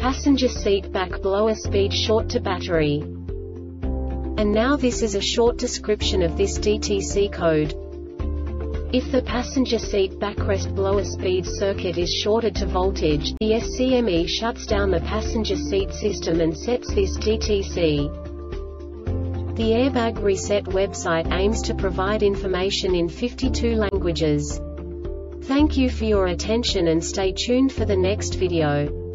Passenger seat back blower speed short to battery. And now this is a short description of this DTC code. If the passenger seat backrest blower speed circuit is shorted to voltage, the SCME shuts down the passenger seat system and sets this DTC. The Airbag Reset website aims to provide information in 52 languages. Thank you for your attention and stay tuned for the next video.